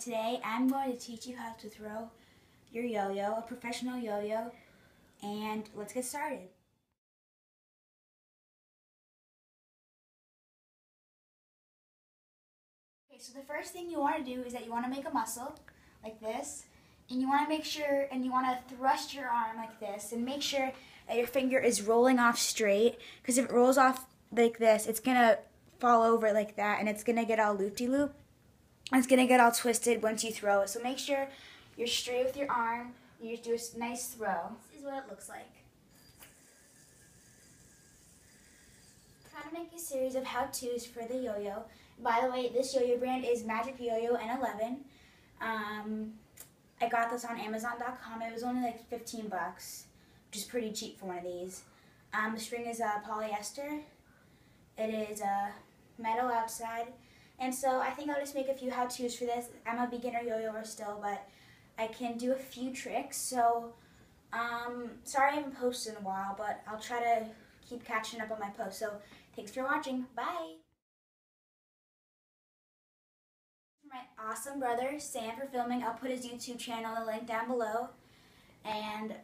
41 and today I'm going to teach you how to throw your yo-yo, a professional yo-yo, and let's get started. Okay, so the first thing you want to do is that you want to make a muscle like this, and you want to make sure, and you want to thrust your arm like this, and make sure that your finger is rolling off straight, because if it rolls off like this, it's going to fall over like that, and it's going to get all loop-de-loop. -loop it's to get all twisted once you throw it. So make sure you're straight with your arm. You do a nice throw. This is what it looks like. Trying to make a series of how-tos for the yo-yo. By the way, this yo-yo brand is Magic Yo-Yo N11. Um, I got this on Amazon.com. It was only like 15 bucks, which is pretty cheap for one of these. Um, the string is uh, polyester. It is uh, metal outside. And so I think I'll just make a few how-tos for this. I'm a beginner yo-yoer still, but I can do a few tricks. So, um, sorry I haven't posted in a while, but I'll try to keep catching up on my posts. So, thanks for watching. Bye! My awesome brother, Sam, for filming. I'll put his YouTube channel, the link down below. And.